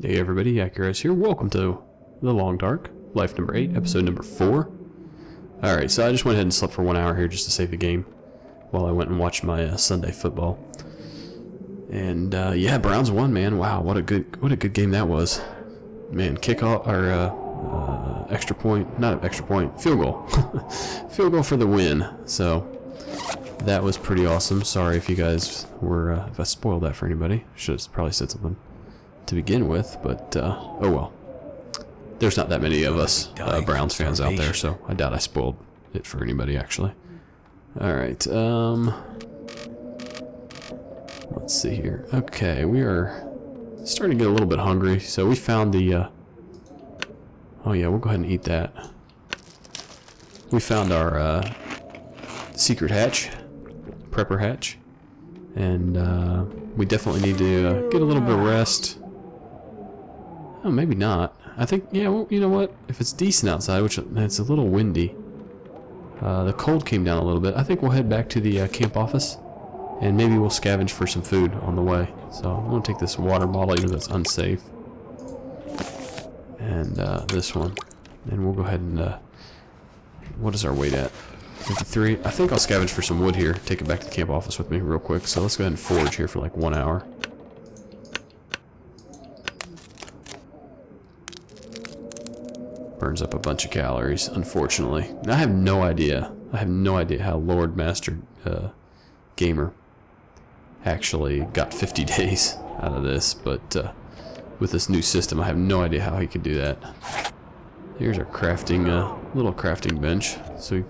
Hey everybody, Accurize here. Welcome to The Long Dark, life number 8, episode number 4. Alright, so I just went ahead and slept for one hour here just to save the game while I went and watched my uh, Sunday football. And uh, yeah, Browns won, man. Wow, what a good what a good game that was. Man, kickoff or uh, uh, extra point, not extra point, field goal. field goal for the win. So that was pretty awesome. Sorry if you guys were uh, if I spoiled that for anybody. Should have probably said something to begin with, but uh, oh well. There's not that many of us uh, Browns fans out there, so I doubt I spoiled it for anybody actually. All right, um, let's see here. Okay, we are starting to get a little bit hungry, so we found the. Uh, oh yeah, we'll go ahead and eat that. We found our uh, secret hatch, prepper hatch, and uh, we definitely need to uh, get a little bit of rest. Oh, maybe not. I think, yeah, well, you know what? If it's decent outside, which it's a little windy, uh, the cold came down a little bit. I think we'll head back to the uh, camp office, and maybe we'll scavenge for some food on the way. So I'm going to take this water bottle, even though it's unsafe, and uh, this one. And we'll go ahead and, uh, what is our weight at? 53. I think I'll scavenge for some wood here, take it back to the camp office with me real quick. So let's go ahead and forage here for like one hour. Burns up a bunch of calories, unfortunately. I have no idea. I have no idea how Lord Master uh, Gamer actually got 50 days out of this, but uh, with this new system, I have no idea how he could do that. Here's our crafting, uh, little crafting bench. So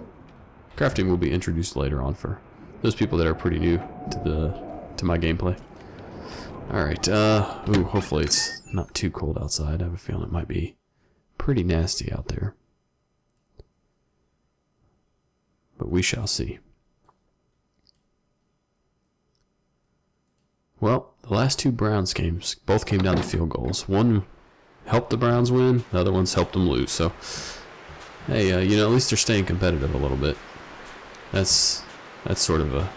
crafting will be introduced later on for those people that are pretty new to the to my gameplay. All right. Uh, ooh, hopefully it's not too cold outside. I have a feeling it might be pretty nasty out there. But we shall see. Well, the last two Browns games both came down to field goals. One helped the Browns win, the other one's helped them lose. So, hey, uh, you know, at least they're staying competitive a little bit. That's that's sort of a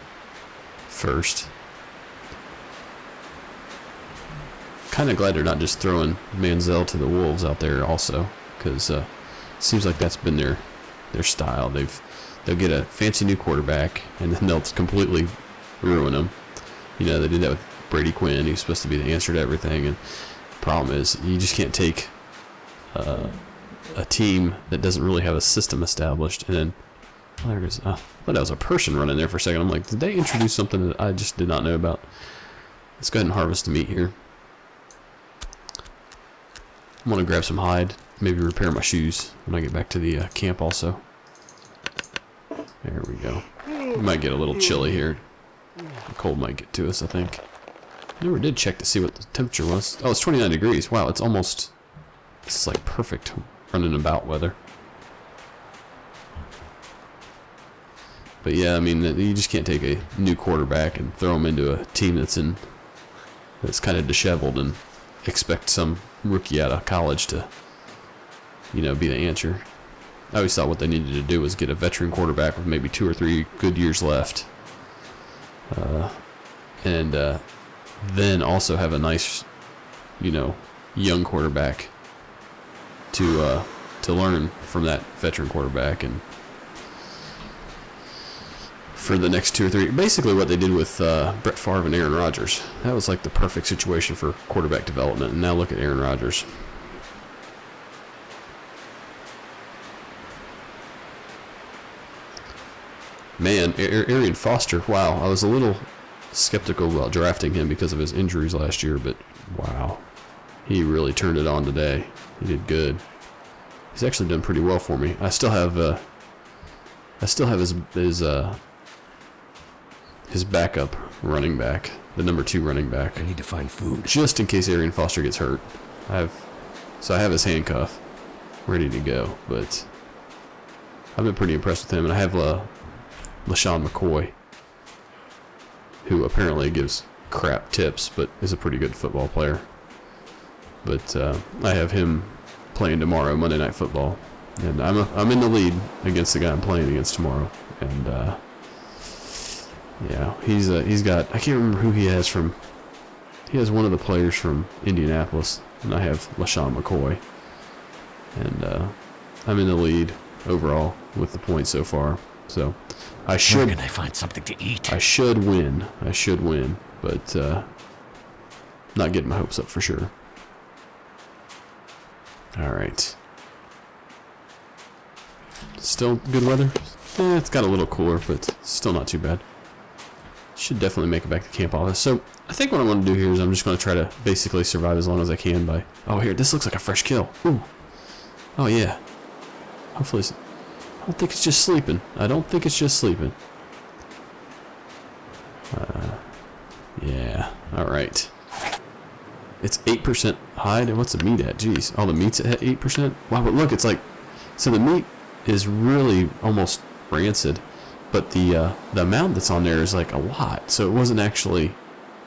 first. Kind of glad they're not just throwing Manziel to the wolves out there also, because uh, seems like that's been their their style. They've they'll get a fancy new quarterback and then they'll completely ruin them. You know, they did that with Brady Quinn. He's supposed to be the answer to everything, and the problem is you just can't take uh, a team that doesn't really have a system established and then oh, there goes. Oh, I thought that was a person running there for a second. I'm like, did they introduce something that I just did not know about? Let's go ahead and harvest the meat here. I'm gonna grab some hide, maybe repair my shoes when I get back to the uh, camp also. There we go. We might get a little chilly here. The cold might get to us, I think. Never did check to see what the temperature was. Oh, it's 29 degrees. Wow, it's almost... This is like perfect running about weather. But yeah, I mean, you just can't take a new quarterback and throw him into a team that's in that's kind of disheveled and expect some rookie out of college to, you know, be the answer. I always thought what they needed to do was get a veteran quarterback with maybe two or three good years left, uh, and uh, then also have a nice, you know, young quarterback to uh, to learn from that veteran quarterback and for the next two or three. Basically, what they did with uh, Brett Favre and Aaron Rodgers. That was like the perfect situation for quarterback development. And now look at Aaron Rodgers. Man, Arian Foster. Wow, I was a little skeptical about drafting him because of his injuries last year, but wow, he really turned it on today. He did good. He's actually done pretty well for me. I still have, uh, I still have his his uh, his backup running back, the number two running back. I need to find food. Just in case Arian Foster gets hurt. I have so I have his handcuff ready to go, but I've been pretty impressed with him and I have uh, LeSean McCoy who apparently gives crap tips but is a pretty good football player. But uh, I have him playing tomorrow, Monday Night Football. And I'm, a, I'm in the lead against the guy I'm playing against tomorrow. And uh, yeah, he's uh, he's got I can't remember who he has from. he has one of the players from Indianapolis, and I have LeSean McCoy. And uh, I'm in the lead overall with the points so far. So I Where should can I find something to eat? I should win. I should win, but uh, not getting my hopes up for sure. All right. Still good weather. Eh, it's got a little cooler, but still not too bad. Should definitely make it back to camp office. So I think what I'm going to do here is I'm just going to try to basically survive as long as I can by. Oh, here, this looks like a fresh kill. Ooh. Oh yeah. Hopefully, it's, I don't think it's just sleeping. I don't think it's just sleeping. Uh, yeah. All right. It's 8% hide. And what's the meat at? Jeez. All the meat's at 8%? Wow, but look, it's like... So the meat is really almost rancid. But the uh, the amount that's on there is like a lot. So it wasn't actually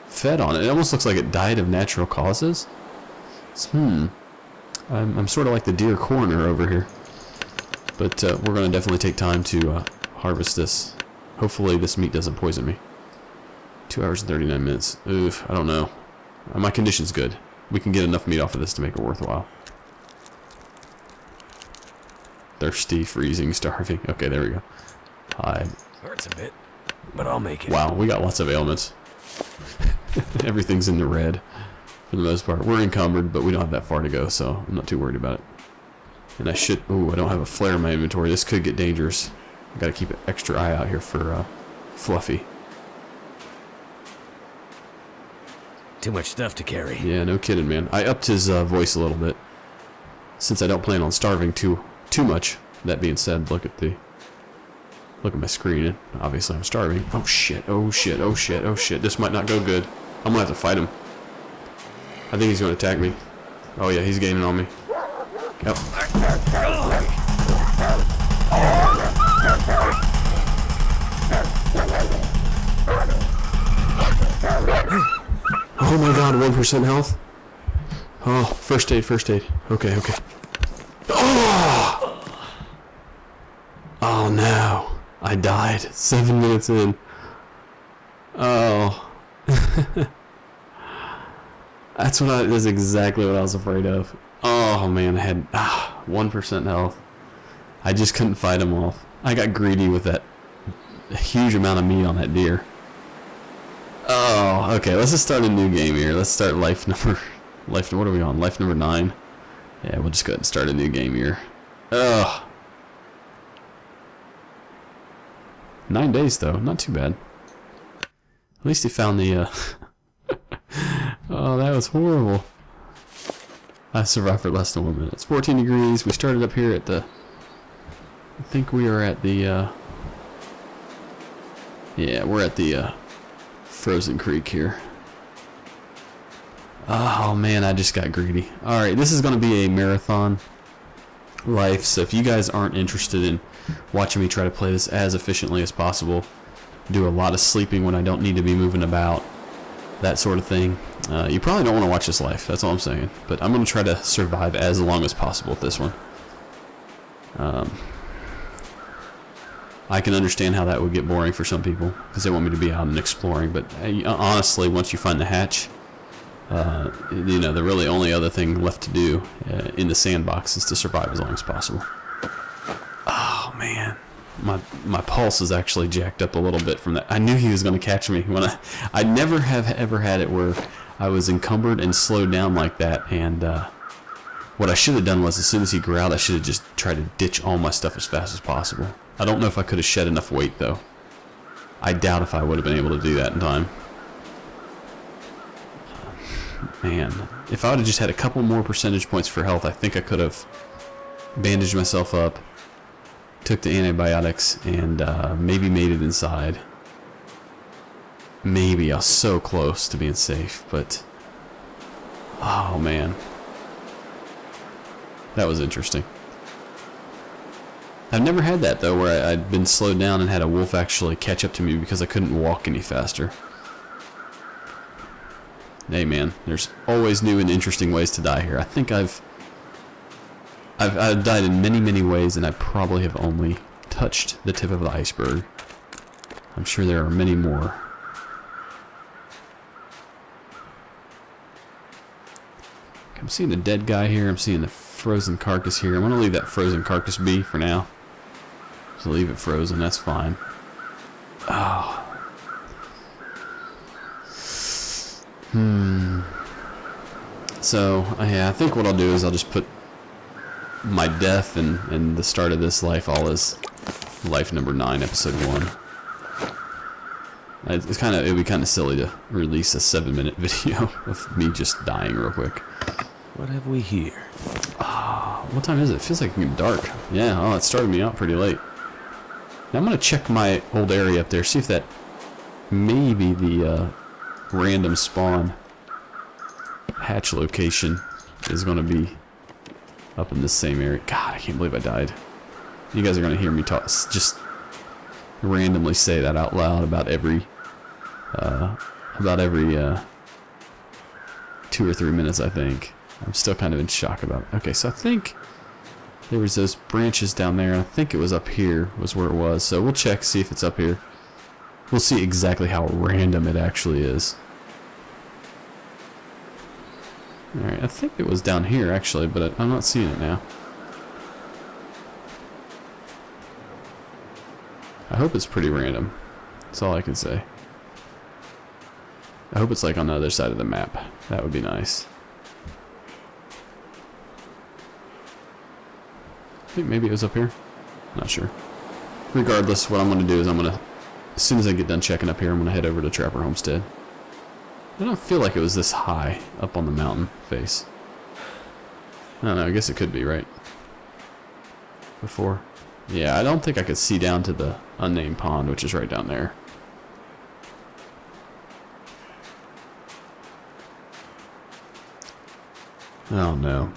fed on it. It almost looks like it died of natural causes. So, hmm. I'm, I'm sort of like the deer coroner over here. But uh, we're going to definitely take time to uh, harvest this. Hopefully this meat doesn't poison me. 2 hours and 39 minutes. Oof, I don't know. Uh, my condition's good. We can get enough meat off of this to make it worthwhile. Thirsty, freezing, starving. Okay, there we go. Hide. Hurts a bit, but I'll make it. Wow, we got lots of ailments. Everything's in the red for the most part. We're encumbered, but we don't have that far to go, so I'm not too worried about it. And I should... Ooh, I don't have a flare in my inventory. This could get dangerous. i got to keep an extra eye out here for uh, Fluffy. Too much stuff to carry. Yeah, no kidding, man. I upped his uh, voice a little bit. Since I don't plan on starving too too much. That being said, look at the... Look at my screen. Obviously, I'm starving. Oh, shit. Oh, shit. Oh, shit. Oh, shit. This might not go good. I'm gonna have to fight him. I think he's gonna attack me. Oh, yeah. He's gaining on me. Oh my god, 1% health? Oh, first aid, first aid. Okay, okay. Oh! Oh no. I died. Seven minutes in. Oh. that's what I, that's exactly what I was afraid of. Oh man, I had ah, 1% health. I just couldn't fight him off. I got greedy with that huge amount of meat on that deer. Oh, okay. Let's just start a new game here. Let's start life number, life. What are we on? Life number nine. Yeah, we'll just go ahead and start a new game here. Ugh. Nine days though, not too bad. At least he found the. Uh... oh, that was horrible. I survived for less than one minute. It's 14 degrees. We started up here at the. I think we are at the. Uh... Yeah, we're at the. Uh... Frozen Creek here. Oh man, I just got greedy. Alright, this is going to be a marathon life, so if you guys aren't interested in watching me try to play this as efficiently as possible, do a lot of sleeping when I don't need to be moving about, that sort of thing, uh, you probably don't want to watch this life, that's all I'm saying. But I'm going to try to survive as long as possible with this one. Um, I can understand how that would get boring for some people because they want me to be out and exploring. But uh, honestly, once you find the hatch, uh, you know, the really only other thing left to do uh, in the sandbox is to survive as long as possible. Oh man, my my pulse is actually jacked up a little bit from that. I knew he was going to catch me when I I never have ever had it where I was encumbered and slowed down like that. And uh, what I should have done was as soon as he growled, I should have just tried to ditch all my stuff as fast as possible. I don't know if I could have shed enough weight, though. I doubt if I would have been able to do that in time. Man, if I would have just had a couple more percentage points for health, I think I could have bandaged myself up, took the antibiotics, and uh, maybe made it inside. Maybe. I was so close to being safe, but... Oh, man. That was interesting. I've never had that though, where I, had been slowed down and had a wolf actually catch up to me because I couldn't walk any faster. Hey man, there's always new and interesting ways to die here. I think I've, I've I've died in many many ways, and I probably have only touched the tip of the iceberg. I'm sure there are many more. I'm seeing the dead guy here. I'm seeing the frozen carcass here. I'm going to leave that frozen carcass be for now. So leave it frozen. That's fine. Oh. Hmm. So, uh, yeah, I think what I'll do is I'll just put my death and, and the start of this life all as life number 9, episode 1. It's kind of it'd be kind of silly to release a seven minute video of me just dying real quick. What have we here? Ah, what time is it? it? Feels like it's getting dark. Yeah, oh, it started me out pretty late. Now I'm gonna check my old area up there, see if that maybe the uh, random spawn hatch location is gonna be up in this same area. God, I can't believe I died. You guys are gonna hear me talk, just randomly say that out loud about every uh, about every uh, two or three minutes, I think. I'm still kind of in shock about it. Okay, so I think there was those branches down there. I think it was up here was where it was. So we'll check, see if it's up here. We'll see exactly how random it actually is. Alright, I think it was down here actually, but I'm not seeing it now. I hope it's pretty random. That's all I can say. I hope it's like on the other side of the map. That would be nice. Think maybe it was up here. Not sure. Regardless, what I'm going to do is I'm going to, as soon as I get done checking up here, I'm going to head over to Trapper Homestead. I don't feel like it was this high up on the mountain face. I don't know, I guess it could be, right? Before. Yeah, I don't think I could see down to the unnamed pond, which is right down there. Oh no.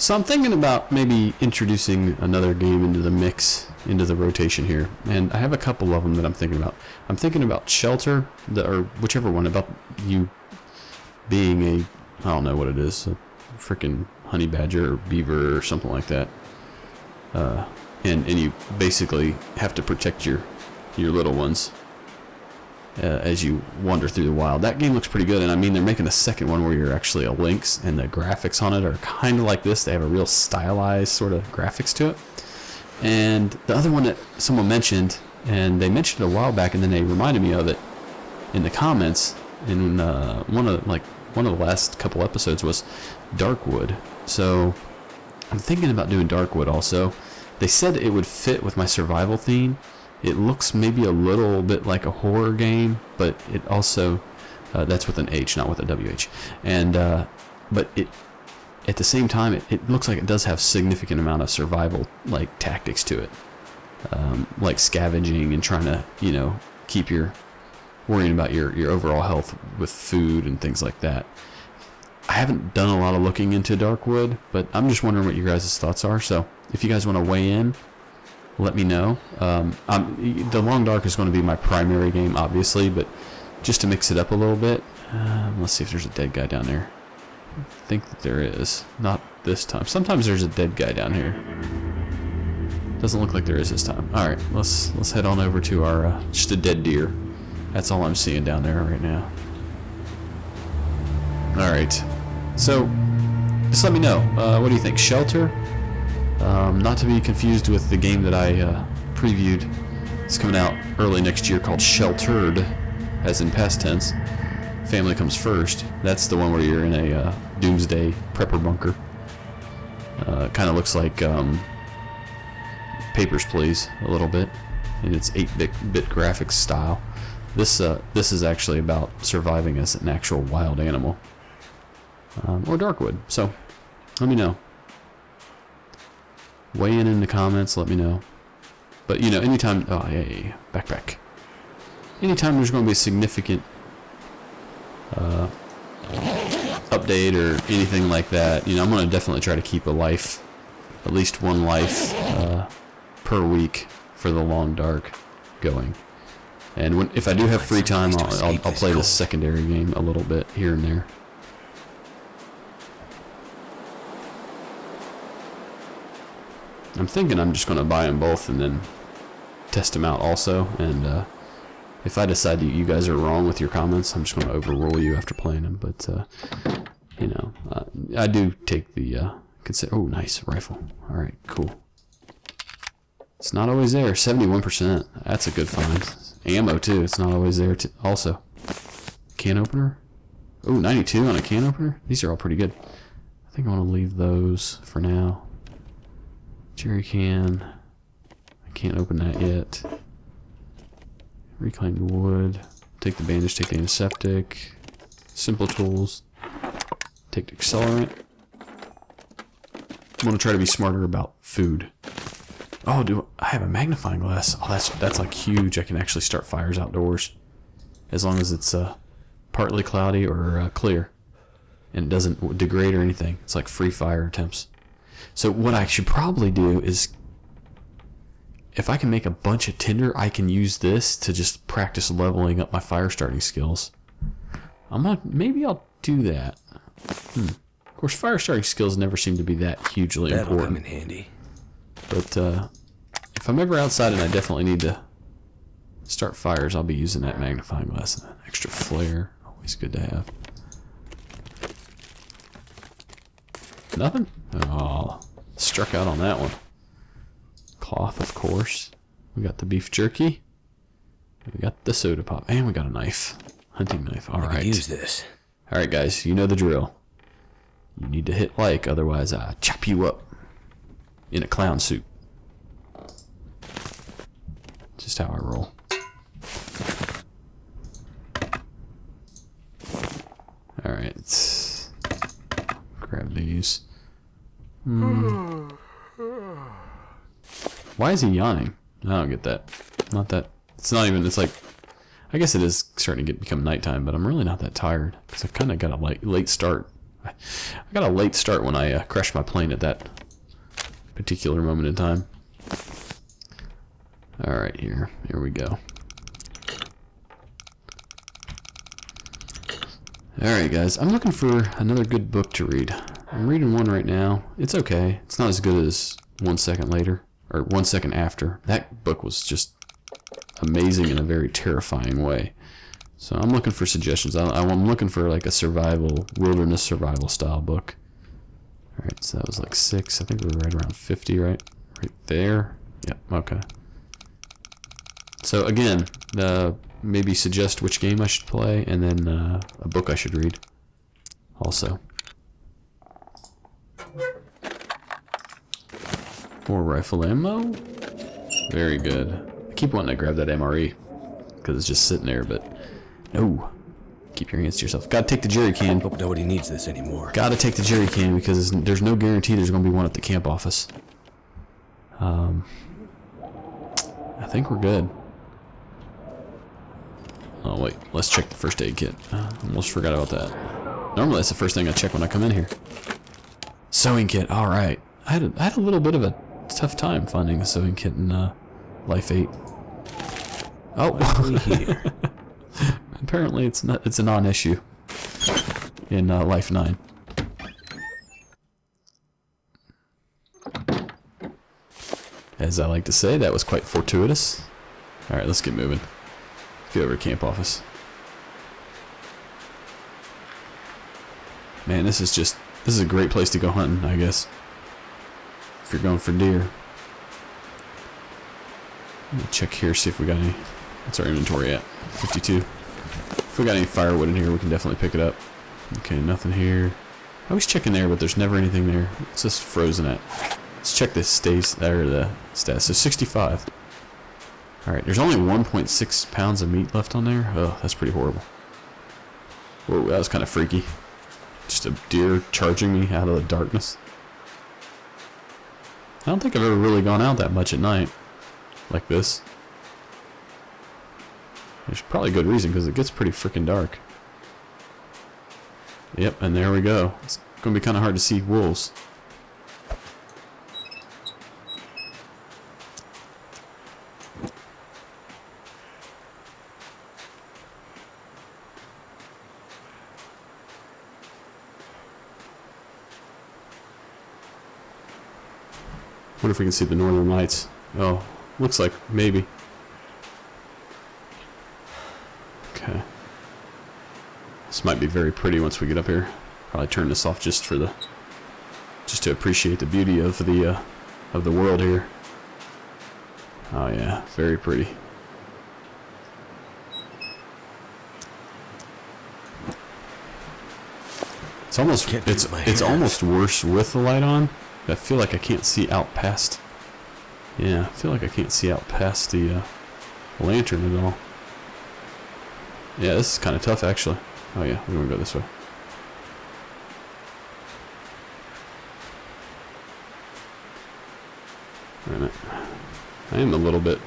So I'm thinking about maybe introducing another game into the mix, into the rotation here. And I have a couple of them that I'm thinking about. I'm thinking about Shelter, the, or whichever one, about you being a, I don't know what it is, a freaking honey badger or beaver or something like that. Uh, and, and you basically have to protect your, your little ones uh, as you wander through the wild. That game looks pretty good, and I mean, they're making a second one where you're actually a lynx, and the graphics on it are kind of like this. They have a real stylized sort of graphics to it. And the other one that someone mentioned, and they mentioned it a while back, and then they reminded me of it in the comments in uh, one of like one of the last couple episodes was Darkwood. So I'm thinking about doing Darkwood also. They said it would fit with my survival theme, it looks maybe a little bit like a horror game, but it also uh, that's with an H, not with a WH. And uh, but it at the same time, it, it, looks like it does have significant amount of survival like tactics to it, um, like scavenging and trying to you know keep your worrying about your your overall health with food and things like that. I haven't done a lot of looking into Darkwood, but I'm just wondering what your guys' thoughts are. So if you guys want to weigh in, let me know. Um, the Long Dark is going to be my primary game, obviously, but just to mix it up a little bit, um, let's see if there's a dead guy down there. I think that there is. Not this time. Sometimes there's a dead guy down here. Doesn't look like there is this time. All right, let's let's head on over to our uh, just a dead deer. That's all I'm seeing down there right now. All right, so just let me know. Uh, what do you think? Shelter um, not to be confused with the game that I uh, previewed. It's coming out early next year called Sheltered, as in past tense. Family comes first. That's the one where you're in a uh, doomsday prepper bunker. Uh, kind of looks like um, Papers, Please a little bit in its 8-bit bit graphics style. This uh, this is actually about surviving as an actual wild animal, um, or Darkwood. So, let me know weigh in in the comments, let me know. But, you know, anytime... Oh, yeah. Back, back. Anytime there's going to be a significant uh, update or anything like that, you know, I'm going to definitely try to keep a life, at least one life uh, per week for the Long Dark going. And when, if I do have free time, I'll, I'll, I'll play the secondary game a little bit here and there. I'm thinking I'm just going to buy them both and then test them out also. And uh, if I decide that you guys are wrong with your comments, I'm just going to overrule you after playing them. But uh, you know, uh, I do take the uh, consider. Oh, nice rifle. All right, cool. It's not always there. Seventy-one percent. That's a good find. Ammo too. It's not always there. Also, can opener. Oh, 92 on a can opener. These are all pretty good. I think I want to leave those for now. Jerry can. I can't open that yet. Reclaimed wood. Take the bandage. Take the antiseptic. Simple tools. Take the accelerant. I'm gonna try to be smarter about food. Oh, do I have a magnifying glass? Oh, that's that's like huge. I can actually start fires outdoors, as long as it's uh, partly cloudy or uh, clear, and it doesn't degrade or anything. It's like free fire attempts. So what I should probably do is, if I can make a bunch of tinder, I can use this to just practice leveling up my fire starting skills. I'm gonna maybe I'll do that. Hmm. Of course, fire starting skills never seem to be that hugely That'll important. come in handy. But uh, if I'm ever outside and I definitely need to start fires, I'll be using that magnifying glass and an extra flare. Always good to have. Nothing? Oh, struck out on that one. Cloth, of course. We got the beef jerky. We got the soda pop. And we got a knife. Hunting knife. I could Alright. use this. Alright, guys, you know the drill. You need to hit like, otherwise I chop you up in a clown suit. Just how I roll. Alright, grab these. Hmm. Why is he yawning? I don't get that. Not that. It's not even. It's like. I guess it is starting to get become nighttime, but I'm really not that tired because I kind of got a late late start. I got a late start when I uh, crashed my plane at that particular moment in time. All right, here, here we go. All right, guys, I'm looking for another good book to read. I'm reading one right now. It's okay. It's not as good as One Second Later or One Second After. That book was just amazing in a very terrifying way. So I'm looking for suggestions. I'm looking for like a survival, wilderness survival style book. All right, so that was like six. I think we were right around 50, right? Right there. Yep. Okay. So again, uh, maybe suggest which game I should play, and then uh, a book I should read. Also. More rifle ammo. Very good. I keep wanting to grab that MRE because it's just sitting there, but no. Keep your hands to yourself. Gotta take the jerry can. Hope nobody needs this anymore. Gotta take the jerry can because there's no guarantee there's gonna be one at the camp office. Um, I think we're good. Oh wait, let's check the first aid kit. Uh, almost forgot about that. Normally that's the first thing I check when I come in here. Sewing kit. All right. I had a, I had a little bit of a tough time finding a sewing kit in uh, Life 8. Oh, apparently it's not. It's a non-issue in uh, Life 9. As I like to say, that was quite fortuitous. All right, let's get moving. Let's get over to camp office. Man, this is just this is a great place to go hunting, I guess. If you're going for deer. Let me check here, see if we got any. What's our inventory at? 52. If we got any firewood in here, we can definitely pick it up. Okay, nothing here. I was checking there, but there's never anything there. It's just frozen at. Let's check this stays there the stats. So 65. All right, there's only 1.6 pounds of meat left on there. Oh, that's pretty horrible. Whoa, that was kind of freaky. Just a deer charging me out of the darkness. I don't think I've ever really gone out that much at night. Like this. There's probably a good reason because it gets pretty freaking dark. Yep, and there we go. It's going to be kind of hard to see wolves. We can see the northern lights. Oh, looks like maybe. Okay. This might be very pretty once we get up here. Probably turn this off just for the, just to appreciate the beauty of the, uh, of the world here. Oh yeah, very pretty. It's almost it's it with my it's almost worse with the light on. I feel like I can't see out past. Yeah, I feel like I can't see out past the uh, lantern at all. Yeah, this is kind of tough actually. Oh yeah, we're gonna go this way. Wait a minute. I am a little bit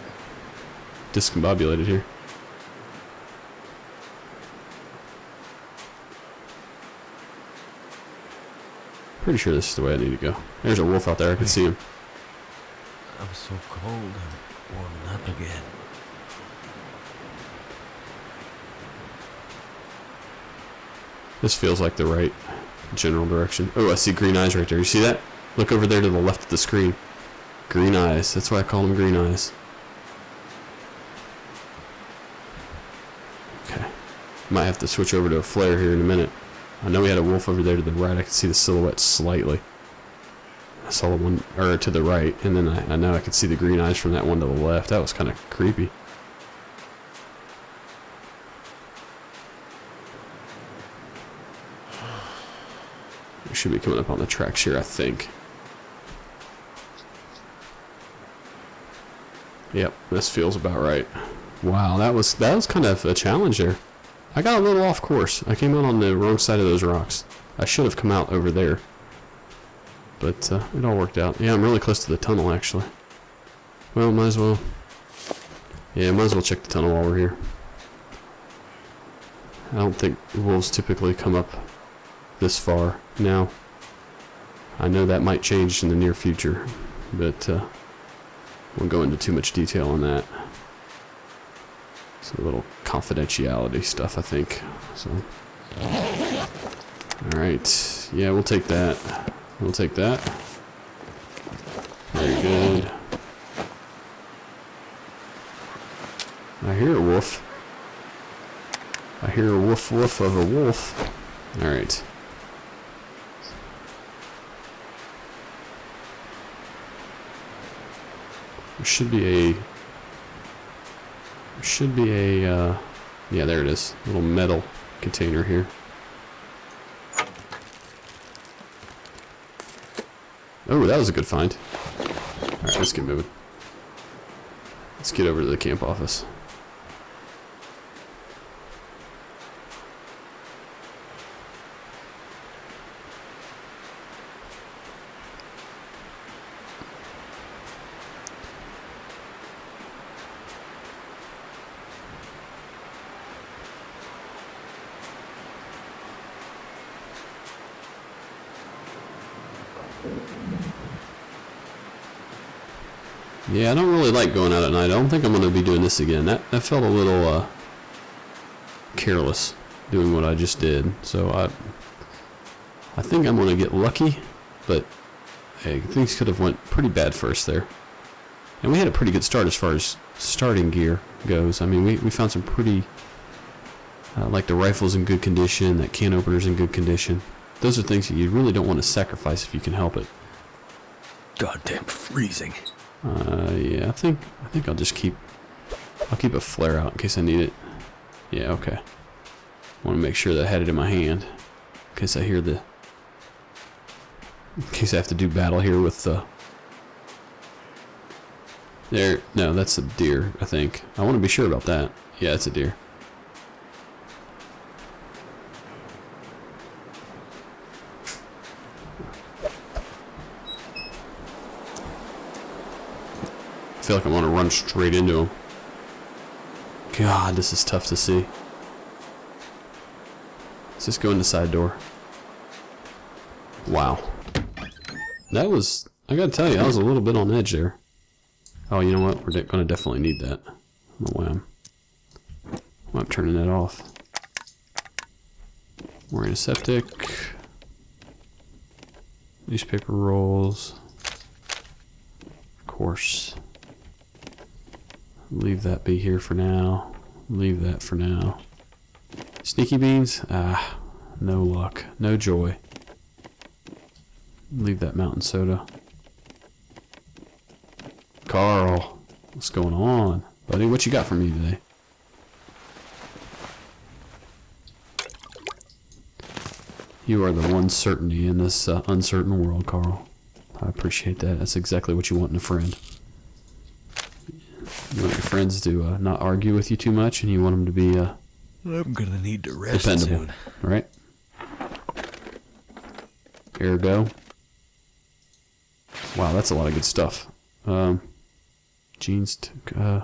discombobulated here. Pretty sure this is the way I need to go. There's a wolf out there. I can see him. I'm so cold. I'm warming up again. This feels like the right general direction. Oh, I see green eyes right there. You see that? Look over there to the left of the screen. Green eyes. That's why I call them green eyes. Okay. Might have to switch over to a flare here in a minute. I know we had a wolf over there to the right. I can see the silhouette slightly. I saw the one, or to the right, and then I, I know I could see the green eyes from that one to the left. That was kind of creepy. We should be coming up on the tracks here, I think. Yep, this feels about right. Wow, that was that was kind of a challenge there. I got a little off course. I came out on the wrong side of those rocks. I should have come out over there. But uh, it all worked out. Yeah, I'm really close to the tunnel actually. Well, might as well. Yeah, might as well check the tunnel while we're here. I don't think wolves typically come up this far now. I know that might change in the near future, but uh, won't go into too much detail on that. A little confidentiality stuff, I think. So, all right, yeah, we'll take that. We'll take that. Very good. I hear a wolf. I hear a woof woof of a wolf. All right. There should be a. Should be a. Uh, yeah, there it is. Little metal container here. Oh, that was a good find. Alright, let's get moving. Let's get over to the camp office. Yeah, I don't really like going out at night. I don't think I'm going to be doing this again. That, that felt a little uh, careless doing what I just did. So I I think I'm going to get lucky, but hey, things could have went pretty bad first there. And we had a pretty good start as far as starting gear goes. I mean, we, we found some pretty, uh, like the rifles in good condition, that can opener's in good condition. Those are things that you really don't want to sacrifice if you can help it. Goddamn freezing. Uh, yeah, I think I think I'll just keep I'll keep a flare out in case I need it. Yeah, okay. Want to make sure that I had it in my hand in case I hear the in case I have to do battle here with the there. No, that's a deer. I think I want to be sure about that. Yeah, it's a deer. I feel like I want to run straight into him. God, this is tough to see. Let's just go in the side door. Wow. That was, I gotta tell you, I was a little bit on edge there. Oh, you know what? We're gonna definitely need that. I why I'm, I'm turning that off. More antiseptic. Newspaper rolls. Of course. Leave that be here for now. Leave that for now. Sneaky beans? Ah, No luck. No joy. Leave that mountain soda. Carl, what's going on? Buddy, what you got for me today? You are the one certainty in this uh, uncertain world, Carl. I appreciate that. That's exactly what you want in a friend. You want your friends to uh, not argue with you too much, and you want them to be uh, I'm gonna need to rest dependable, soon. right? Ergo. Wow, that's a lot of good stuff. Um, jeans, uh,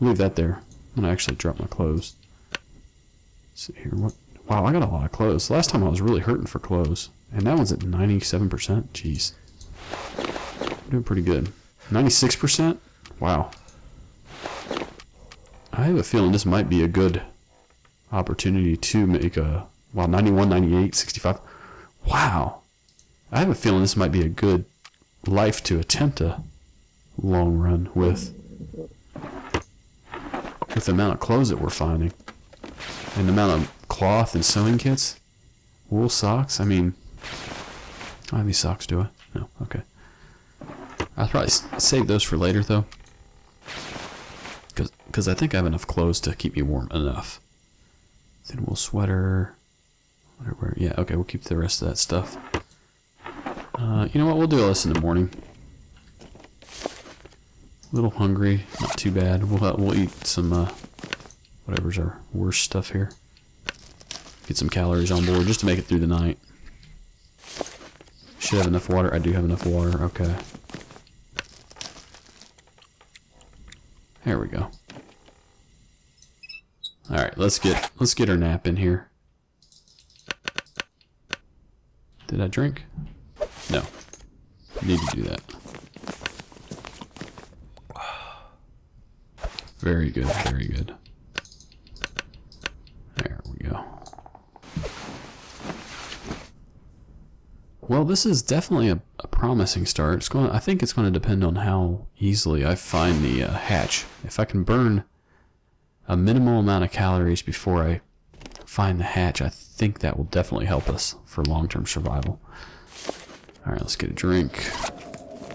leave that there. I'm gonna actually drop my clothes. Let's see here, what? Wow, I got a lot of clothes. Last time I was really hurting for clothes, and that one's at 97%. Jeez, doing pretty good. 96%. Wow. I have a feeling this might be a good opportunity to make a wow 91 98 65 wow. I have a feeling this might be a good life to attempt a long run with. With the amount of clothes that we're finding and the amount of cloth and sewing kits. Wool socks. I mean I have many socks do i? No. Okay. I'll probably save those for later though because i think i have enough clothes to keep me warm enough Thin wool sweater. Yeah, okay, we'll keep the rest of that stuff. Uh, you know what? We'll do all this in the morning. A little hungry, not too bad. We'll uh, we'll eat some uh, whatever's our worst stuff here. Get some calories on board just to make it through the night. Should have enough water. I do have enough water. Okay. There we go. All right, let's get let's get our nap in here. Did I drink? No. Need to do that. Very good, very good. There we go. Well, this is definitely a, a promising start. It's going. I think it's going to depend on how easily I find the uh, hatch. If I can burn a minimal amount of calories before I find the hatch, I think that will definitely help us for long-term survival. Alright, let's get a drink.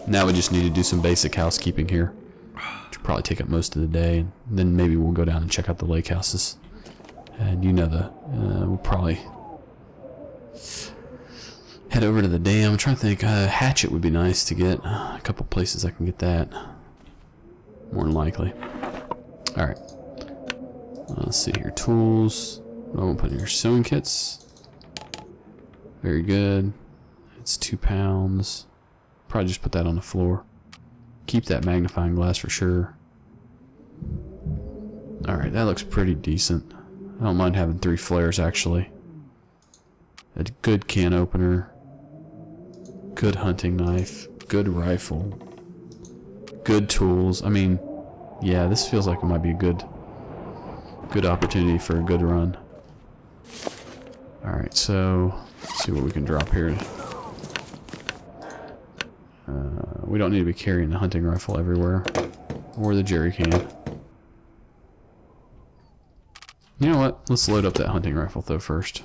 Now we just need to do some basic housekeeping here. Which will probably take up most of the day. And then maybe we'll go down and check out the lake houses. And you know the... Uh, we'll probably... Head over to the dam. I'm trying to think. Uh, hatchet would be nice to get. a couple places I can get that. More than likely. Alright. Uh, let's see here. Tools. Oh, we'll put in your sewing kits. Very good. It's two pounds. Probably just put that on the floor. Keep that magnifying glass for sure. Alright, that looks pretty decent. I don't mind having three flares actually. A good can opener. Good hunting knife. Good rifle. Good tools. I mean, yeah, this feels like it might be a good good opportunity for a good run. Alright, so see what we can drop here. Uh, we don't need to be carrying the hunting rifle everywhere. Or the jerry can. You know what? Let's load up that hunting rifle though first.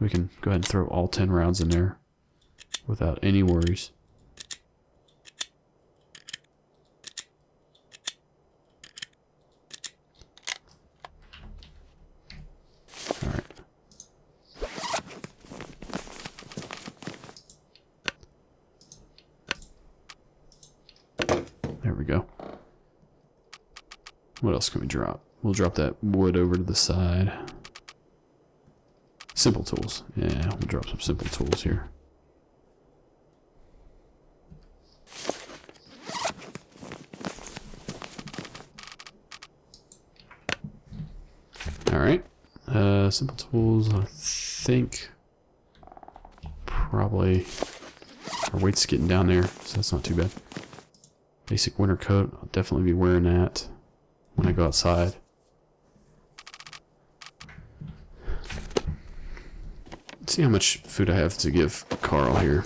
We can go ahead and throw all 10 rounds in there without any worries. Alright. There we go. What else can we drop? We'll drop that wood over to the side. Simple tools. Yeah, we'll drop some simple tools here. Alright. Uh, simple tools, I think probably our weight's getting down there, so that's not too bad. Basic winter coat, I'll definitely be wearing that when I go outside. See how much food I have to give Carl here.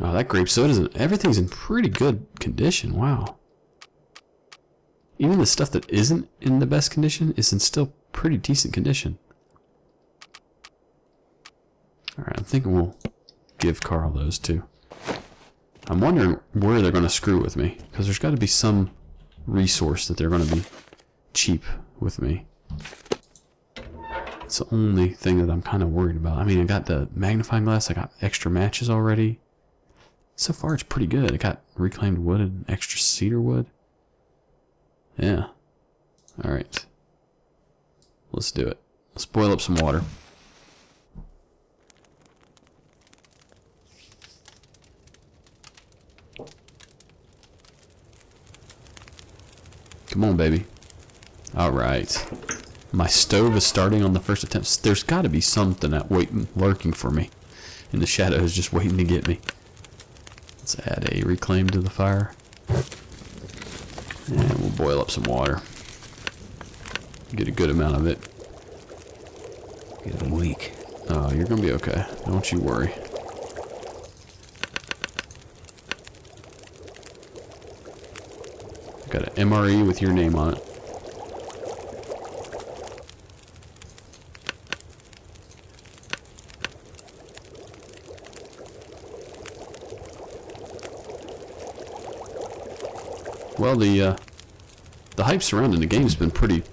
Oh, that grape soda's in, everything's in pretty good condition. Wow. even the stuff that isn't in the best condition is in still pretty decent condition. Alright, I'm thinking we'll give Carl those too. I'm wondering where they're going to screw with me. Because there's got to be some resource that they're going to be cheap with me. It's the only thing that I'm kind of worried about. I mean, I got the magnifying glass. I got extra matches already. So far, it's pretty good. I got reclaimed wood and extra cedar wood. Yeah. Alright. Let's do it. Let's boil up some water. Come on, baby. Alright. My stove is starting on the first attempt. There's got to be something that waiting, lurking for me. In the shadows, just waiting to get me. Let's add a reclaim to the fire. And we'll boil up some water. Get a good amount of it. Get Getting weak. Oh, you're gonna be okay. Don't you worry. Got an MRE with your name on it. Well, the uh, the hype surrounding the game's been pretty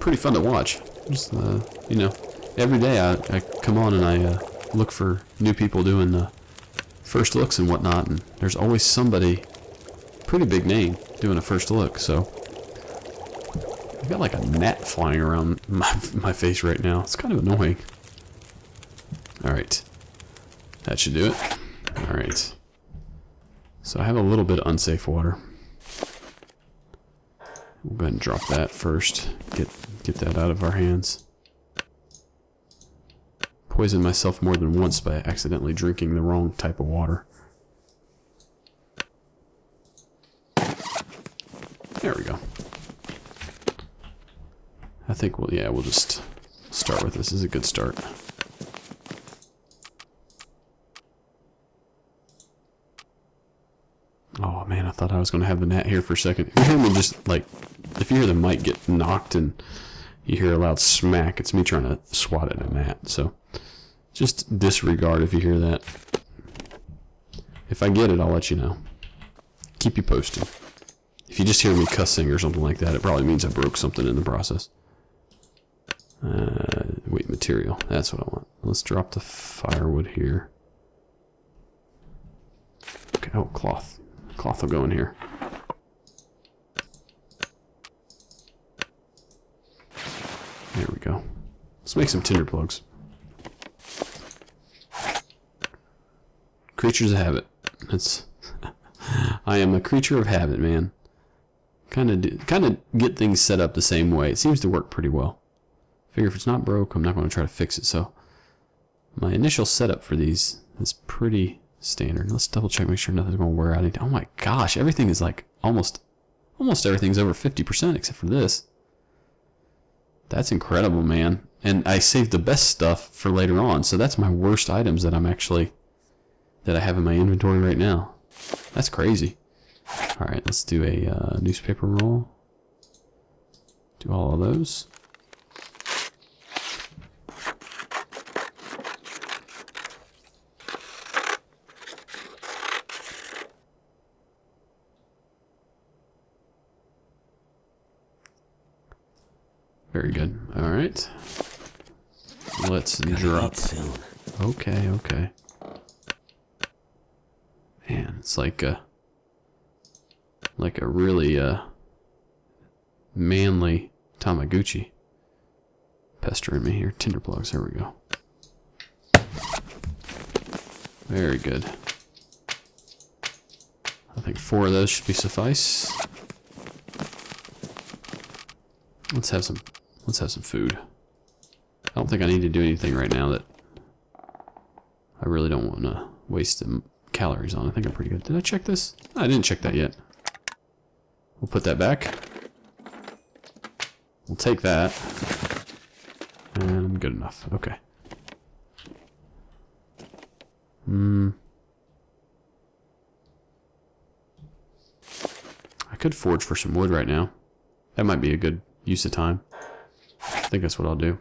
pretty fun to watch. Just uh, you know, every day I, I come on and I uh, look for new people doing the first looks and whatnot, and there's always somebody pretty big name doing a first look. So I've got like a gnat flying around my my face right now. It's kind of annoying. All right, that should do it. All right. So I have a little bit of unsafe water. We'll go ahead and drop that first. Get get that out of our hands. Poisoned myself more than once by accidentally drinking the wrong type of water. There we go. I think we'll yeah, we'll just start with this. this is a good start. Oh man, I thought I was gonna have the gnat here for a second. You hear me just like if you hear the mic get knocked and you hear a loud smack, it's me trying to swat at a gnat. So just disregard if you hear that. If I get it, I'll let you know. Keep you posted. If you just hear me cussing or something like that, it probably means I broke something in the process. Uh, wait, material. That's what I want. Let's drop the firewood here. Okay, oh, cloth. Cloth will go in here. There we go. Let's make some tinder plugs. Creatures of habit. That's. I am a creature of habit, man. Kind of, kind of get things set up the same way. It seems to work pretty well. Figure if it's not broke, I'm not going to try to fix it. So, my initial setup for these is pretty standard. Let's double check, make sure nothing's going to wear out. Oh my gosh, everything is like almost, almost everything's over 50% except for this. That's incredible, man. And I saved the best stuff for later on. So that's my worst items that I'm actually, that I have in my inventory right now. That's crazy. Alright, let's do a uh, newspaper roll. Do all of those. Very good. All right. Let's drop. soon. Okay, okay. Man, it's like a like a really uh manly Tamagotchi pestering me here. Tinder plugs. There we go. Very good. I think four of those should be suffice. Let's have some let's have some food. I don't think I need to do anything right now that I really don't want to waste calories on. I think I'm pretty good. Did I check this? I didn't check that yet. We'll put that back. We'll take that. And I'm good enough. Okay. Hmm. I could forge for some wood right now. That might be a good use of time. I think that's what I'll do.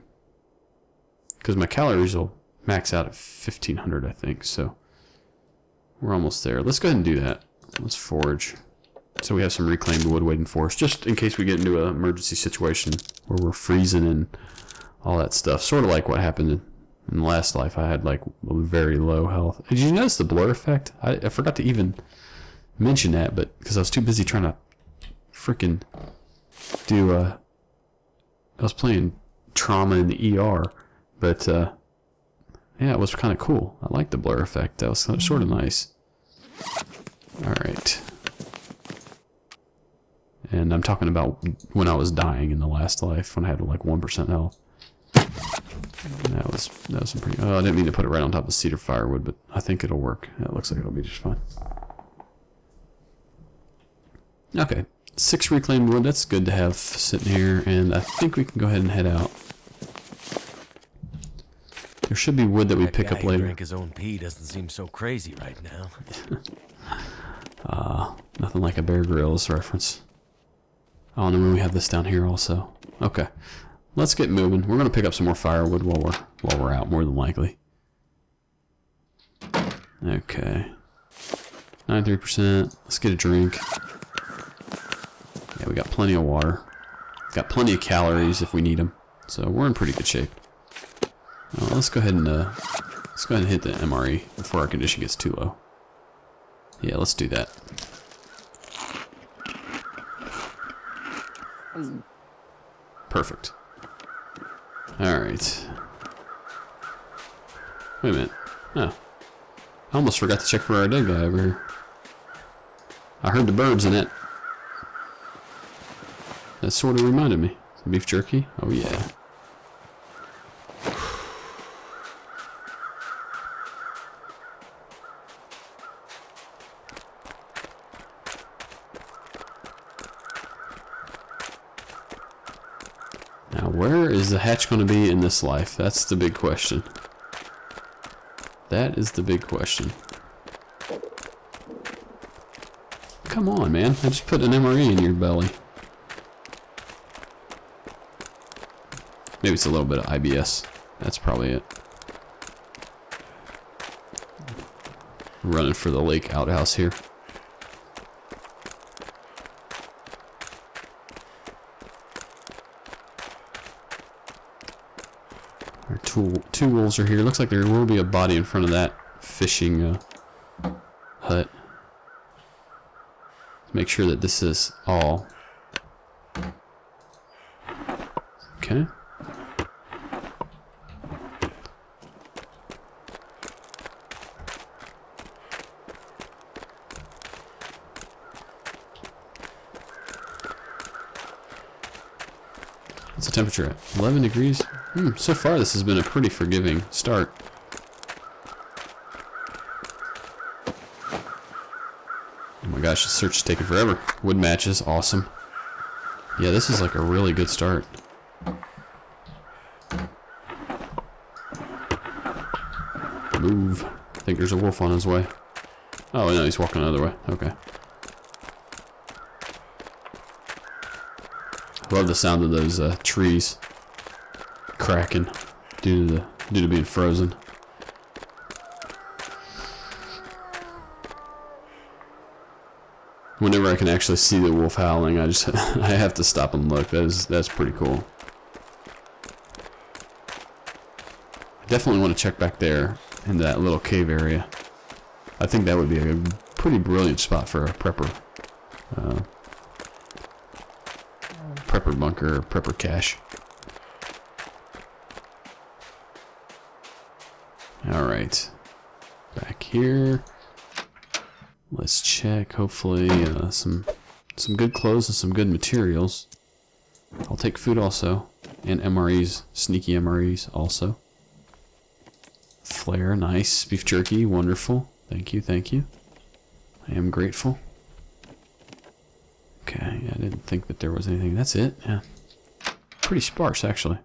Because my calories will max out at 1500, I think, so we're almost there. Let's go ahead and do that. Let's forge. So we have some reclaimed wood waiting for us, just in case we get into an emergency situation where we're freezing and all that stuff. Sort of like what happened in, the last life. I had like very low health. Did you notice the blur effect? I, I forgot to even mention that, but because I was too busy trying to freaking do. Uh, I was playing trauma in the ER, but uh, yeah, it was kind of cool. I like the blur effect. That was sort of nice. All right. And I'm talking about when I was dying in the last life, when I had like 1% health. That was that was some pretty. Oh, I didn't mean to put it right on top of cedar firewood, but I think it'll work. It looks like it'll be just fine. Okay, six reclaimed wood. That's good to have sitting here, and I think we can go ahead and head out. There should be wood that we That pick up later. drank his own pee doesn't seem so crazy right now. Uh, nothing like a Bear Grylls reference. Oh, and then we have this down here also. Okay, let's get moving. We're gonna pick up some more firewood while we're while we're out, more than likely. Okay, ninety-three percent. Let's get a drink. We got plenty of water. Got plenty of calories if we need them. So we're in pretty good shape. Uh, let's go ahead and uh, let's go ahead and hit the MRE before our condition gets too low. Yeah, let's do that. Perfect. Alright. Wait a minute. Oh. I almost forgot to check for our dead guy over here. I heard the birds in it. That sort of reminded me. Some beef jerky? Oh yeah. Now, where is the hatch going to be in this life? That's the big question. That is the big question. Come on, man. I just put an MRE in your belly. Maybe it's a little bit of IBS. That's probably it. Running for the lake outhouse here. Our two, two wolves are here. Looks like there will be a body in front of that fishing uh, hut. Make sure that this is all. Okay. What's the temperature at? 11 degrees? Hmm, so far this has been a pretty forgiving start. Oh my gosh, the search is taking forever. Wood matches, awesome. Yeah, this is like a really good start. Move. I think there's a wolf on his way. Oh, no, he's walking another way. Okay. Love the sound of those uh, trees cracking due to the due to being frozen. Whenever I can actually see the wolf howling, I just I have to stop and look. That is that's pretty cool. I definitely want to check back there in that little cave area. I think that would be a pretty brilliant spot for a prepper. Prepper bunker or prepper cache. Alright. Back here. Let's check, hopefully, uh, some some good clothes and some good materials. I'll take food also. And MREs, sneaky MREs also. Flare, nice. Beef jerky, wonderful. Thank you, thank you. I am grateful. Think that there was anything. That's it, yeah. Pretty sparse, actually.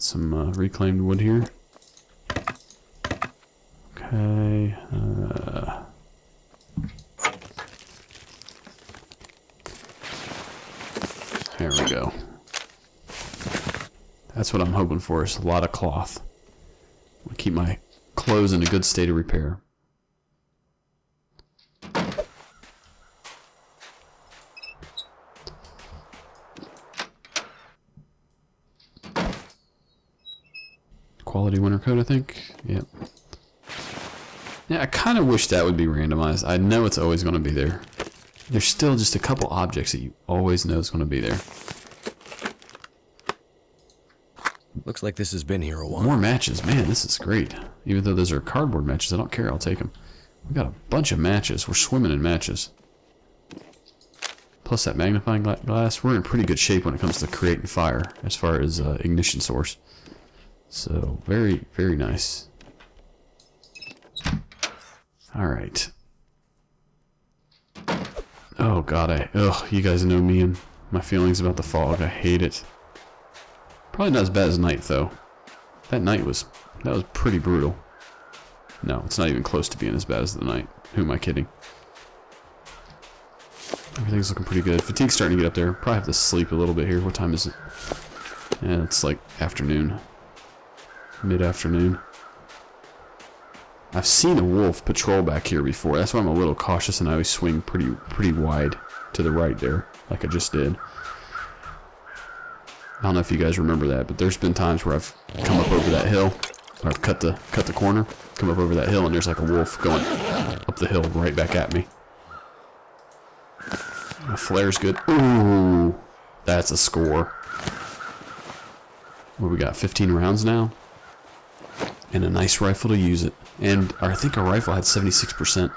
some uh, reclaimed wood here. Okay. Uh, there we go. That's what I'm hoping for is a lot of cloth. I'll keep my clothes in a good state of repair. Quality winter coat, I think. Yep. Yeah, I kind of wish that would be randomized. I know it's always going to be there. There's still just a couple objects that you always know is going to be there. Looks like this has been here a while. More matches. Man, this is great. Even though those are cardboard matches, I don't care. I'll take them. We got a bunch of matches. We're swimming in matches. Plus that magnifying gla glass. We're in pretty good shape when it comes to creating fire as far as uh, ignition source. So, very, very nice. Alright. Oh god, I... Ugh, you guys know me and my feelings about the fog. I hate it. Probably not as bad as night, though. That night was... That was pretty brutal. No, it's not even close to being as bad as the night. Who am I kidding? Everything's looking pretty good. Fatigue's starting to get up there. Probably have to sleep a little bit here. What time is it? Yeah, it's like afternoon. Mid-afternoon. I've seen a wolf patrol back here before. That's why I'm a little cautious and I always swing pretty pretty wide to the right there, like I just did. I don't know if you guys remember that, but there's been times where I've come up over that hill, I've cut the cut the corner, come up over that hill, and there's like a wolf going up the hill right back at me. The flare's good. Ooh, that's a score. What we got? 15 rounds now, and a nice rifle to use it. And I think our rifle had 76%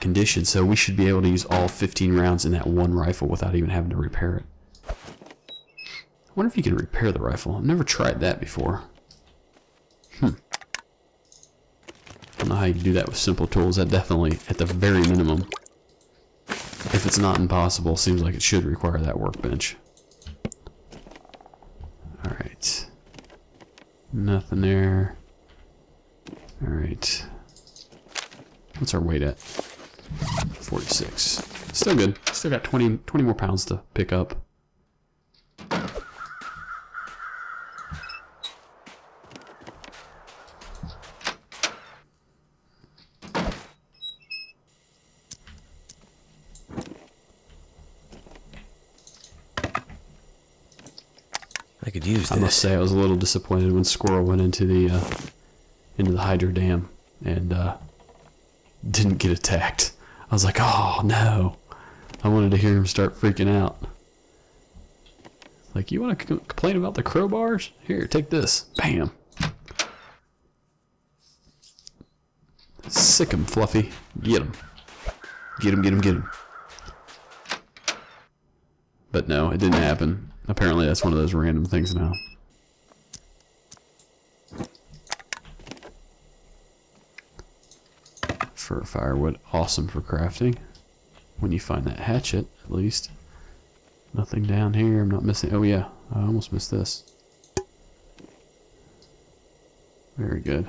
condition, so we should be able to use all 15 rounds in that one rifle without even having to repair it. Wonder if you can repair the rifle. I've never tried that before. Hmm. I don't know how you do that with simple tools. That definitely, at the very minimum, if it's not impossible, seems like it should require that workbench. Alright. Nothing there. Alright. What's our weight at? 46. Still good. Still got 20, 20 more pounds to pick up. Could use I must say I was a little disappointed when Squirrel went into the uh, into the Hydro Dam and uh, didn't get attacked. I was like, oh no! I wanted to hear him start freaking out. Like, you want to complain about the crowbars? Here, take this. Bam. Sick him, Fluffy. Get him. Get him, get him, get him. But no, it didn't happen. Apparently that's one of those random things now. For firewood, awesome for crafting. When you find that hatchet, at least. Nothing down here, I'm not missing. Oh yeah, I almost missed this. Very good.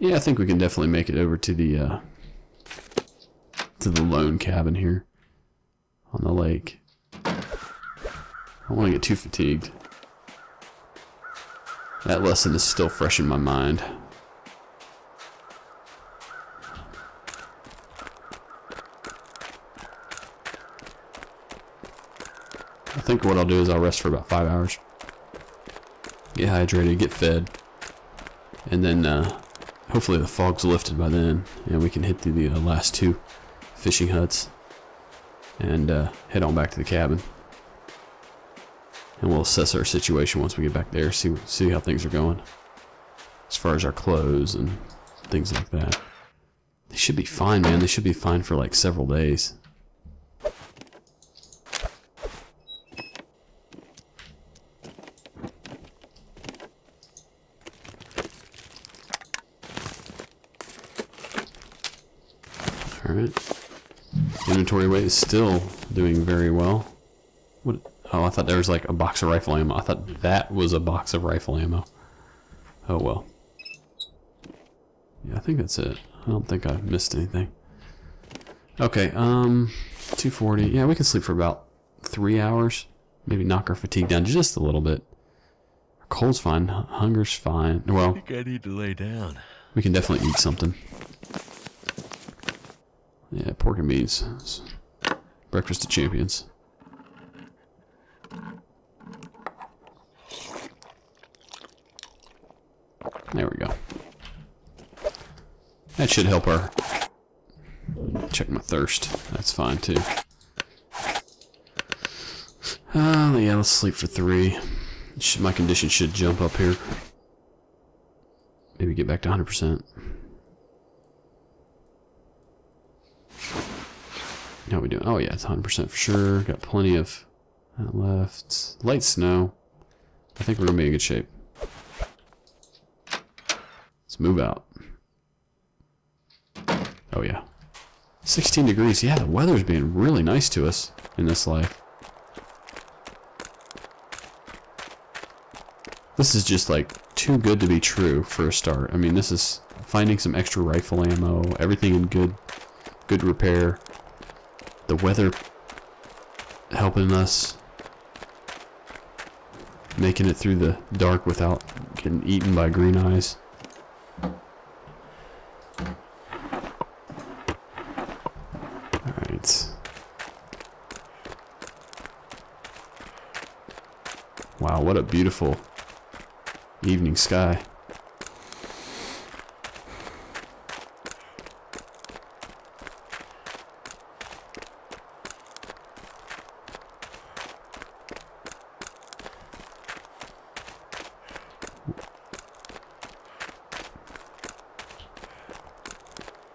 Yeah, I think we can definitely make it over to the, uh, to the lone cabin here on the lake. I don't want to get too fatigued. That lesson is still fresh in my mind. I think what I'll do is I'll rest for about five hours. Get hydrated, get fed. And then uh, hopefully the fog's lifted by then and we can hit the, the uh, last two fishing huts and uh, head on back to the cabin. And we'll assess our situation once we get back there, see see how things are going. As far as our clothes and things like that. They should be fine, man. They should be fine for like several days. Alright. Inventory weight is still doing very well. What Oh, I thought there was like a box of rifle ammo. I thought that was a box of rifle ammo. Oh well. Yeah, I think that's it. I don't think I missed anything. Okay, um, 240. Yeah, we can sleep for about three hours. Maybe knock our fatigue down just a little bit. Cold's fine. Hunger's fine. Well, I think I need to lay down. we can definitely eat something. Yeah, pork and beans. Breakfast of champions. There we go. That should help our... Check my thirst. That's fine, too. Uh, yeah, let's sleep for three. Should, my condition should jump up here. Maybe get back to 100%. How we doing? Oh yeah, it's 100% for sure. Got plenty of that left. Light snow. I think we're gonna be in good shape. Let's move out. Oh yeah. 16 degrees. Yeah, the weather's being really nice to us in this life. This is just like too good to be true for a start. I mean, this is finding some extra rifle ammo, everything in good good repair. The weather helping us making it through the dark without getting eaten by green eyes. Alright. Wow, what a beautiful evening sky.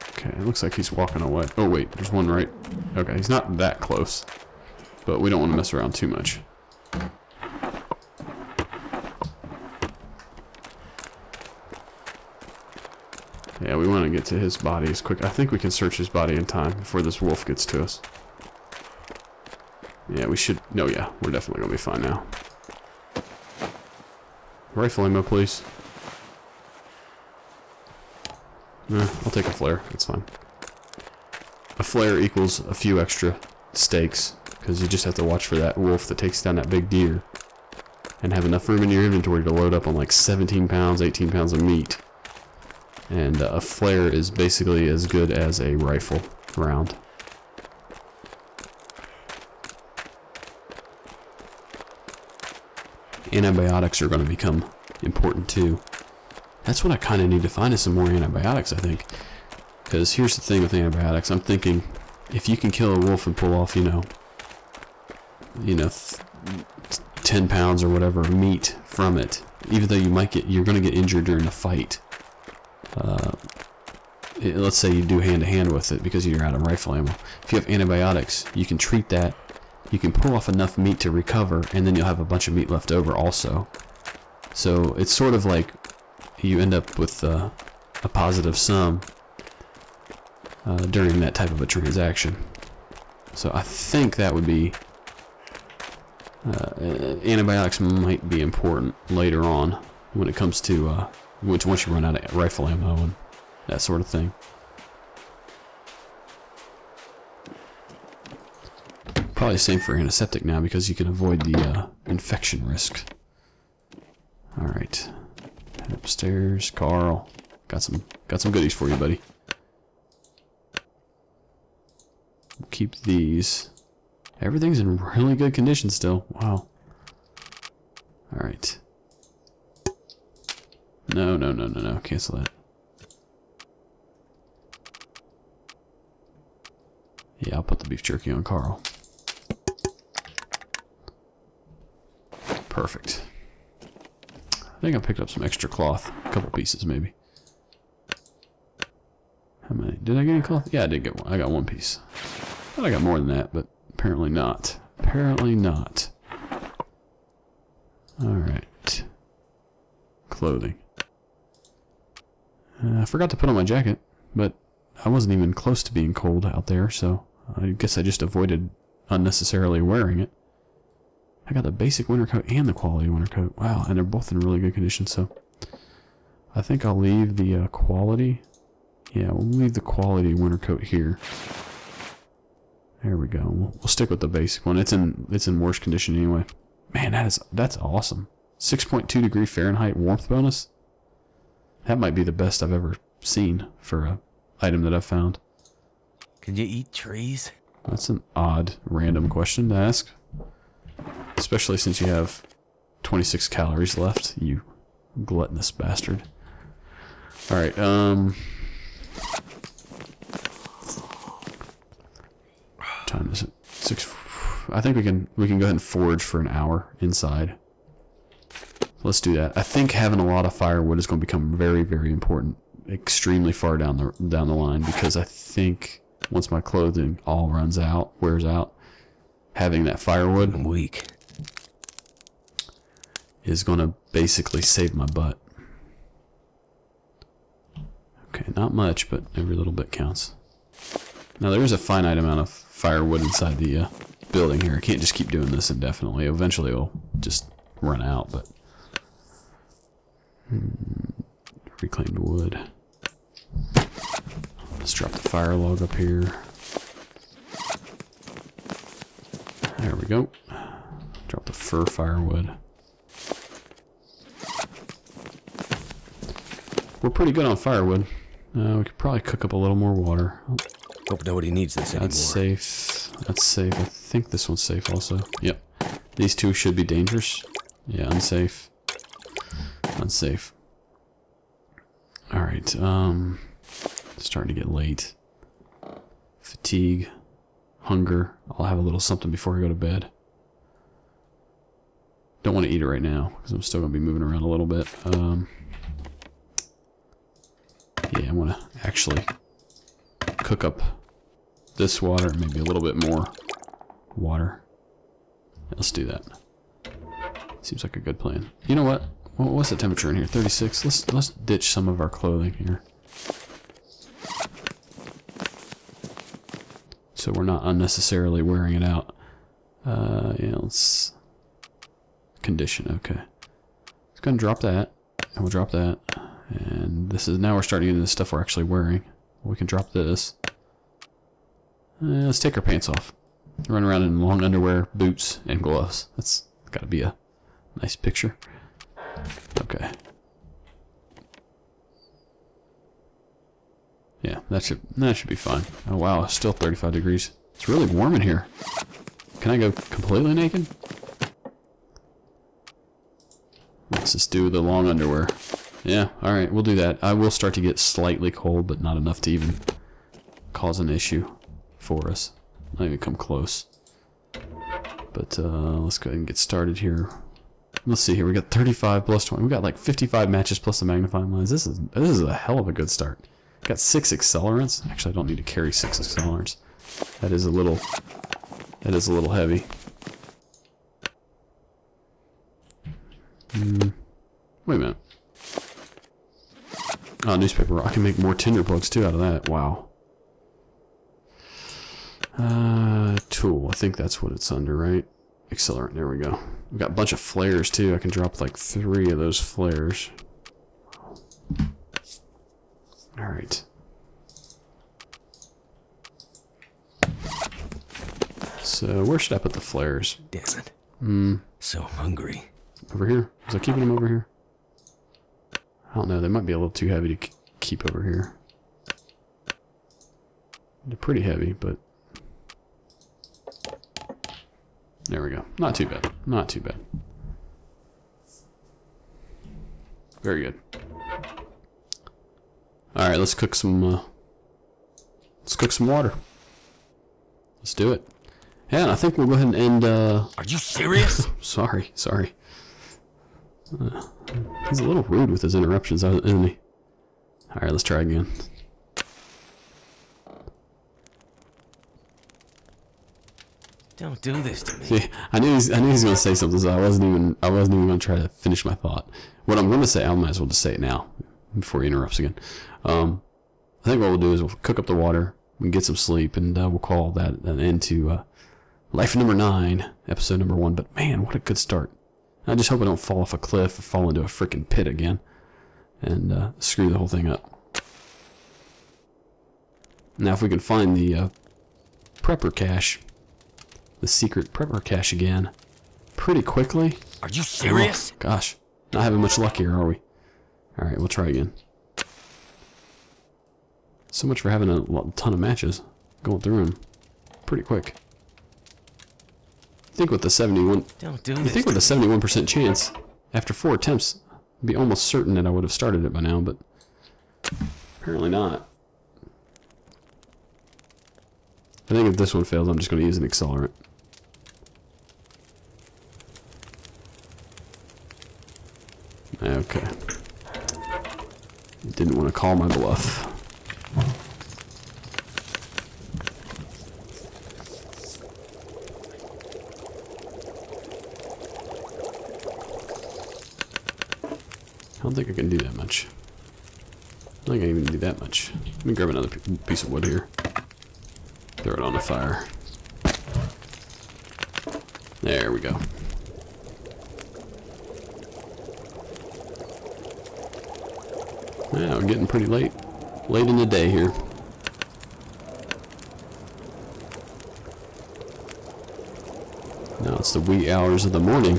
Okay, it looks like he's walking away. Oh wait, there's one right. Okay, he's not that close. But we don't want to mess around too much. Yeah, we want to get to his body as quick. I think we can search his body in time before this wolf gets to us. Yeah, we should... No, yeah, we're definitely going to be fine now. Rifle ammo, please. Eh, I'll take a flare. That's fine. A flare equals a few extra steaks, because you just have to watch for that wolf that takes down that big deer. And have enough room in your inventory to load up on like 17 pounds, 18 pounds of meat. And a flare is basically as good as a rifle round. Antibiotics are going to become important too. That's what I kind of need to find is some more antibiotics, I think. Because here's the thing with antibiotics. I'm thinking, if you can kill a wolf and pull off, you know, you know, 10 pounds or whatever meat from it, even though you might get, you're going to get injured during the fight. Uh, let's say you do hand to hand with it because you're out of rifle ammo. If you have antibiotics, you can treat that. You can pull off enough meat to recover, and then you'll have a bunch of meat left over also. So it's sort of like you end up with uh, a positive sum uh, during that type of a transaction. So I think that would be uh, antibiotics might be important later on when it comes to uh, once once you run out of rifle ammo and that sort of thing. Probably same for antiseptic now because you can avoid the uh, infection risk. All right, upstairs, Carl. Got some got some goodies for you, buddy. Keep these. Everything's in really good condition still. Wow. All right. No, no, no, no, no. Cancel that. Yeah, I'll put the beef jerky on Carl. Perfect. I think I picked up some extra cloth. A couple pieces, maybe. How many? Did I get any cloth? Yeah, I did get one. I got one piece. Thought I got more than that, but apparently not. Apparently not. Alright. Clothing. Uh, I forgot to put on my jacket, but I wasn't even close to being cold out there, so I guess I just avoided unnecessarily wearing it. I got the basic winter coat and the quality winter coat. Wow, and they're both in really good condition, so I think I'll leave the uh, quality. Yeah, we'll leave the quality winter coat here. There we go. We'll, we'll stick with the basic one. It's in it's in worse condition anyway. Man, that is that's awesome. 6.2 degree Fahrenheit warmth bonus. That might be the best I've ever seen for a item that I've found. Can you eat trees? That's an odd, random question to ask. Especially since you have 26 calories left, you gluttonous bastard. Alright, um... Time is it? Six... I think we can we can go ahead and forage for an hour inside. Let's do that. I think having a lot of firewood is going to become very, very important. Extremely far down the down the line because I think once my clothing all runs out, wears out, having that firewood I'm weak. is going to basically save my butt. Okay, not much, but every little bit counts. Now there is a finite amount of firewood inside the uh, building here. I can't just keep doing this indefinitely. Eventually it'll just run out, but... Hmm, reclaimed wood. Let's drop the fire log up here. There we go. Drop the fir firewood. We're pretty good on firewood. Uh, we could probably cook up a little more water. Hope nobody needs this anymore. That's safe. That's safe. I think this one's safe also. Yep. These two should be dangerous. Yeah, unsafe. Unsafe. Alright, um... Starting to get late. Fatigue. Hunger. I'll have a little something before I go to bed. Don't want to eat it right now, because I'm still going to be moving around a little bit. Um... Yeah, I want to actually cook up this water maybe a little bit more water. Let's do that. Seems like a good plan. You know what? What- What's the temperature in here? 36. Let's let's ditch some of our clothing here. So we're not unnecessarily wearing it out. Uh, yeah, let's condition. Okay. Let's go and drop that, and we'll drop that. And this is now we're starting into the stuff we're actually wearing. We can drop this. Uh, let's take our pants off. Run around in long underwear, boots, and gloves. That's got to be a nice picture. Okay. Yeah, that should that should be fine. Oh wow, it's still 35 degrees. It's really warm in here. Can I go completely naked? Let's just do the long underwear. Yeah, alright, we'll do that. I will start to get slightly cold, but not enough to even cause an issue for us. Not even come close. But uh, let's go ahead and get started here. Let's see here. We got 35 plus 20. We got like 55 matches plus the magnifying lens. This is this is a hell of a good start. Got six accelerants. Actually, I don't need to carry six accelerants. That is a little. That is a little heavy. Hmm. Wait a minute. Oh, newspaper. I can make more tinder plugs too out of that. Wow. Uh, tool. I think that's what it's under, right? Accelerant. There we go. We've got a bunch of flares too. I can drop like three of those flares. Alright. So, where should I put the flares? Damn it. Hmm, So hungry. over here? Was I keeping them over here? I don't know. They might be a little too heavy to keep over here. They're pretty heavy, but... There we go. Not too bad. Not too bad. Very good. Alright, let's cook some, uh... Let's cook some water. Let's do it. Yeah, I think we'll go ahead and end, uh... Are you serious? Sorry, sorry. Uh, he's a little rude with his interruptions, isn't he? Alright, let's try again. Don't do this to me. See, I knew he's, I knew he was gonna say something, so I wasn't even I wasn't even gonna try to finish my thought. What I'm gonna say, I might as well just say it now before he interrupts again. Um, I think what we'll do is we'll cook up the water, can get some sleep, and uh, we'll call that an end to uh, Life number nine, episode number one. But man, what a good start. I just hope I don't fall off a cliff or fall into a freaking pit again and uh, screw the whole thing up. Now, if we can find the uh, prepper cache, the secret prepper cache again, pretty quickly. Are you serious? Oh, gosh, not having much luck here, are we? All right, we'll try again. So much for having a ton of matches, going through them pretty quick. I think with the 71, Don't do this. think with a 71% chance, after four attempts, I'd be almost certain that I would have started it by now, but apparently not. I think if this one fails, I'm just going to use an accelerant. Okay. Didn't want to call my bluff. I don't think I can do that much. I don't think I can even do that much. Let me grab another piece of wood here. Throw it on the fire. There we go. Yeah, we're getting pretty late. Late in the day here. Now it's the wee hours of the morning.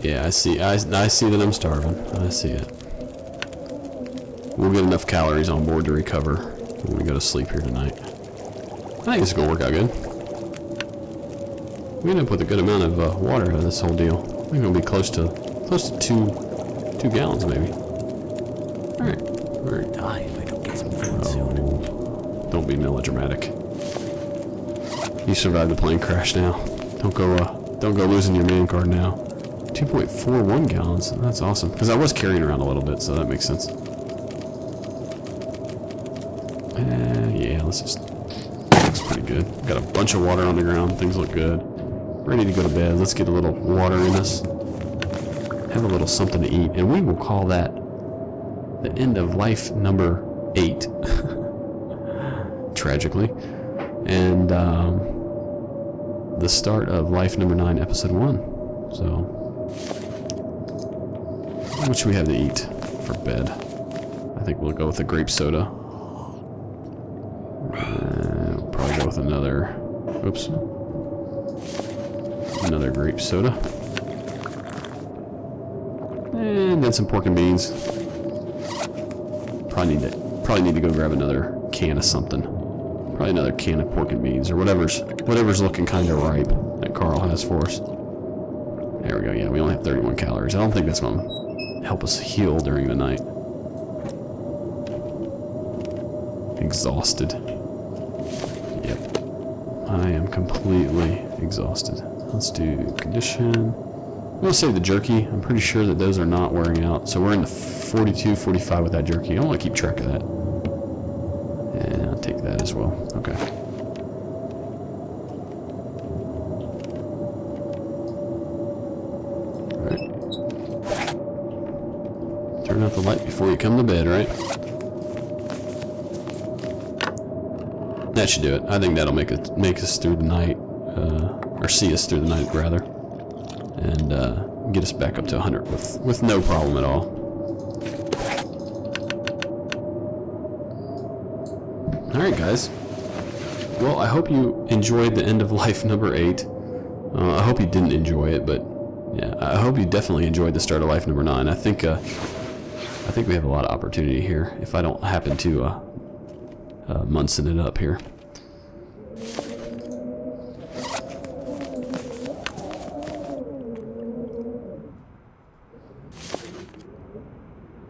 Yeah, I see. I, I see that I'm starving. I see it. We'll get enough calories on board to recover when we go to sleep here tonight. I think this is going to work out good. We end up with a good amount of uh, water out of this whole deal. I think it'll be close to close to two two gallons maybe. All right. All right. Die if I don't get some food soon. Oh, don't be melodramatic. You survived the plane crash now. Don't go uh, don't go losing your man card now. 2.41 gallons. That's awesome. Because I was carrying around a little bit, so that makes sense. Uh, yeah, let's just. Looks pretty good. Got a bunch of water on the ground. Things look good. Ready to go to bed. Let's get a little water in us. Have a little something to eat. And we will call that the end of life number eight. Tragically. And um, the start of life number nine, episode one. So, what should we have to eat for bed? I think we'll go with a grape soda. Uh, probably go with another. Oops. Another grape soda. And then some pork and beans. Probably need to probably need to go grab another can of something. Probably another can of pork and beans or whatever's whatever's looking kind of ripe that Carl has for us. There we go. Yeah, we only have 31 calories. I don't think that's to help us heal during the night. Exhausted. Yep. I am completely exhausted. Let's do condition. To save the jerky. I'm pretty sure that those are not wearing out. So we're in the 42, 45 with that jerky. I want to keep track of that. And I'll take that as well. Okay. Alright. Turn out the light before you come to bed, right? That should do it. I think that'll make it make us through the night, uh, or see us through the night rather, and uh, get us back up to 100 with with no problem at all. All right, guys. Well, I hope you enjoyed the end of life number eight. Uh, I hope you didn't enjoy it, but yeah, I hope you definitely enjoyed the start of life number nine. I think uh, I think we have a lot of opportunity here. If I don't happen to uh, uh, Munson it up here.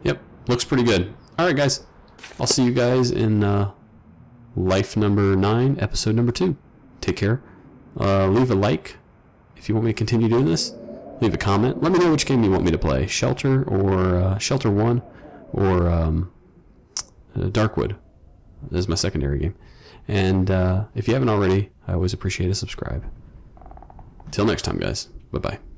Yep, looks pretty good. All right, guys. I'll see you guys in uh, life number nine, episode number two. Take care. Uh, leave a like if you want me to continue doing this. Leave a comment. Let me know which game you want me to play: Shelter or uh, Shelter One, or um, uh, Darkwood. This is my secondary game. And uh, if you haven't already, I always appreciate a subscribe. Till next time, guys. Bye bye.